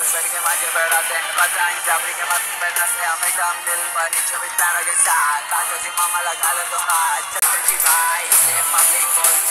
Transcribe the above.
फिर के माझे बेडाते पतंग जाबरी के मस्त बैठा से हमें दम दिल पर नीचे तारों के साथ आज जी मामा लगा लो तो हाथ चलते जी भाई से पब्लिक बोलती